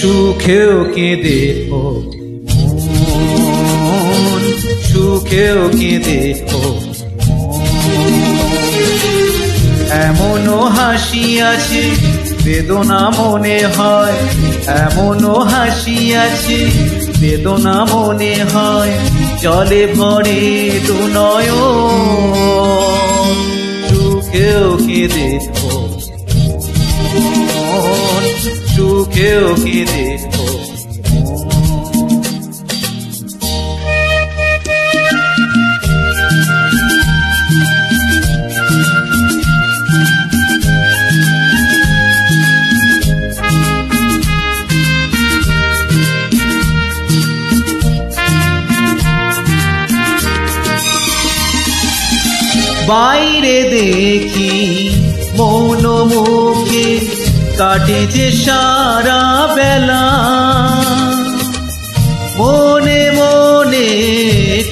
সুখেও কেঁদে ও সুখেও কেঁদে ও এমনও হাসি আছে, বেদনা মনে হয়। এমনও হাসি আছে, বেদনা মনে হয়। জলে ভরে দু নয়ন সুখেও কেঁদে সুখেও কেঁদে ও বাইরে দেখি মৌন কাটে যে সারা বেলা। মনে মনে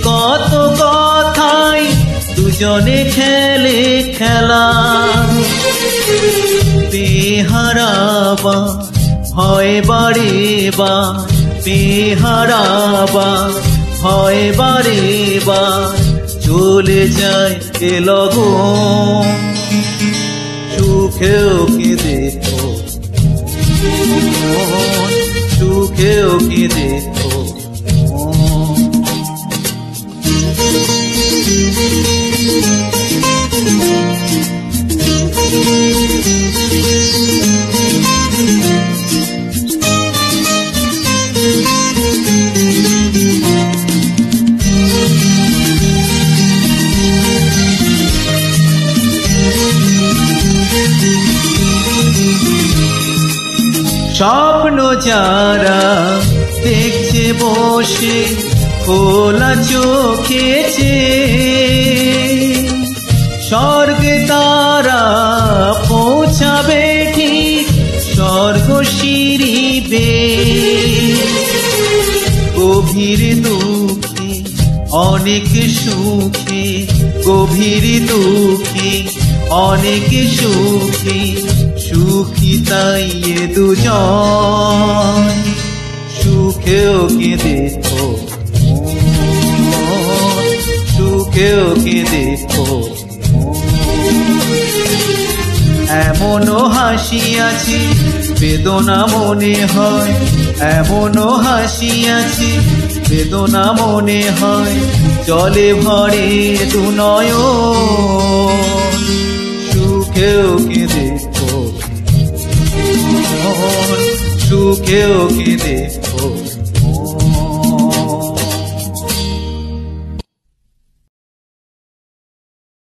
কত কথাই দুজনে খেলে খেলা। বেহারাবা হয় বারে বা হয় বারে বা, চলে যায় এ লগন সুখেও সুখেও কেঁদে তো মন। স্বপ্ন যারা দেখছে বসে, খোলা চোখেছে স্বর্গে তারা পৌঁছাবে ঠিক, স্বর্গ সিঁড়িবে। গভীর দুঃখে, অনেক সুখে, গভীর দুঃখে অনেক সুখে সুখী তাই দুজন সুখেও তো মন, সুখেও কেঁদে তো এমনও হাসি আছে বেদনা মনে হয়। এমনও হাসি আছে বেদনা মনে হয়। জলে ভরে দু নয়ন। সুখেও কেঁদে তো মন, সুখেও কেঁদে